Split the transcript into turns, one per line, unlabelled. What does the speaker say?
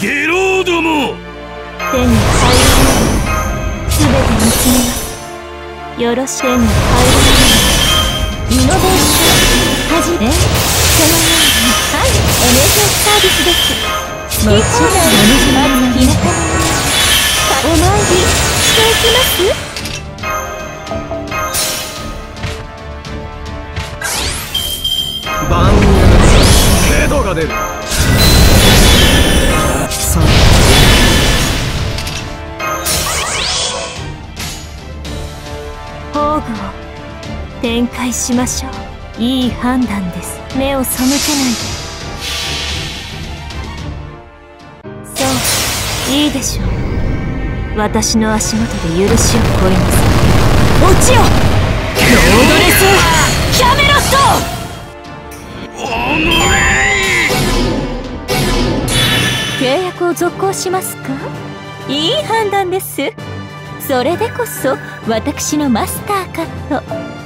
ゲローども。
天の大すべて見つめます。よろし天の大イノベーションはじめそのように
はい。エネルサービスですもちろんエネルギの
お参りしてい。きます
が出る
宝具を展開しましょう。いい判断です。目を背けない。でそういいでしょ。う私の足元で許しを超えます。落ちよ。ロードレスキャメロット
契約を続行
しま
す
か？い
い判
断
です。それでこ
そ
私のマスタ
ーカット。